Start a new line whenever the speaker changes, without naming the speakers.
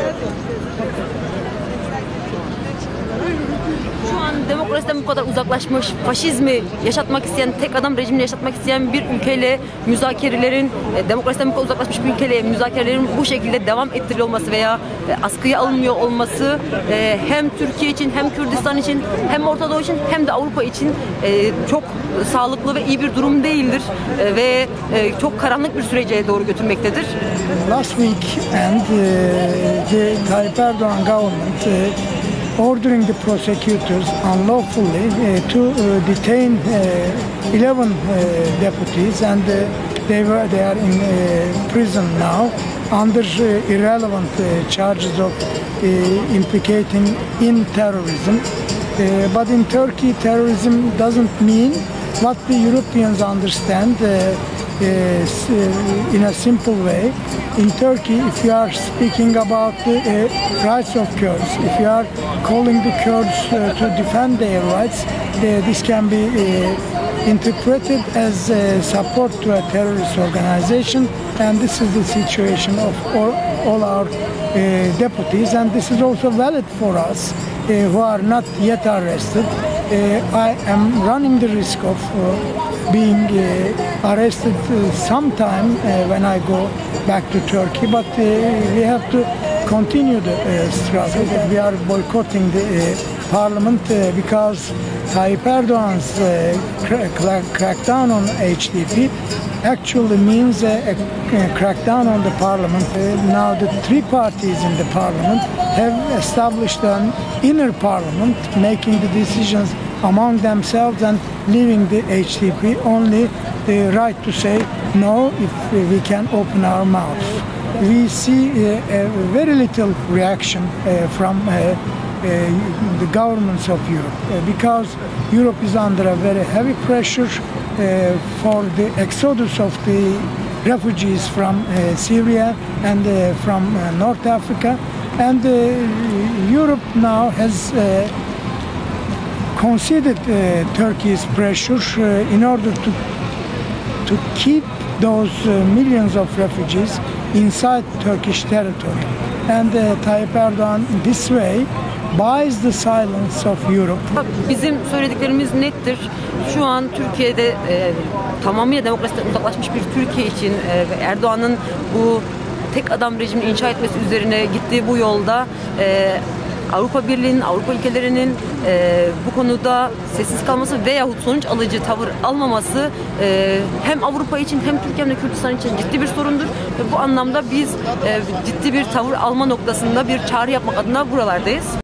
Şu an demokrasiden bu kadar uzaklaşmış, faşizmi yaşatmak isteyen, tek adam rejimini yaşatmak isteyen bir ülkeyle müzakerelerin, e, demokrasiden bu kadar uzaklaşmış bir ülkeyle müzakerelerin bu şekilde devam ettiriliyor olması veya e, askıya alınmıyor olması e, hem Türkiye için hem Kürdistan için hem Orta Doğu için hem de Avrupa için çok sağlıklı ve iyi bir durum değildir ve çok karanlık bir sürece doğru götürmektedir.
Last week and the Tayyip Erdogan government ordering the prosecutors unlawfully uh, to uh, detain uh, 11 uh, deputies and they were they are in uh, prison now under uh, irrelevant uh, charges of implicating in terrorism. But in Turkey, terrorism doesn't mean what the Europeans understand. Uh, uh, uh, in a simple way. In Turkey, if you are speaking about the rights of Kurds, if you are calling the Kurds to defend their rights, this can be interpreted as support to a terrorist organization, and this is the situation of all, all our uh, deputies, and this is also valid for us uh, who are not yet arrested. Uh, I am running the risk of uh, being uh, arrested sometime when I go back to Turkey, but we have to continue the struggle. We are boycotting the parliament uh, because Tayyip Erdogan's cra- crackdown on HDP actually means a, a crackdown on the parliament. Now the three parties in the parliament have established an inner parliament making the decisions among themselves and leaving the HDP only the right to say no if we can open our mouths. We see uh, very little reaction uh, from uh, the governments of Europe uh, because Europe is under a very heavy pressure uh, for the exodus of the refugees from uh, Syria and uh, from uh, North Africa and uh, Europe now has uh, considered uh, Turkey's pressure uh, in order to to keep those uh, millions of refugees inside Turkish territory. And uh, Tayyip Erdogan this way buys the silence of Europe.
Bizim söylediklerimiz nettir. Şu an Türkiye'de e, tamamıyla demokrasiden uzaklaşmış bir Türkiye için e, Erdoğan'ın bu tek adam rejimini inşa etmesi üzerine gittiği bu yolda e, Avrupa Birliği'nin, Avrupa ülkelerinin e, bu konuda sessiz kalması veyahut sonuç alıcı tavır almaması e, hem Avrupa için hem Türkiye hem de Kürdistan için ciddi bir sorundur. Ve bu anlamda biz e, ciddi bir tavır alma noktasında bir çağrı yapmak adına buralardayız.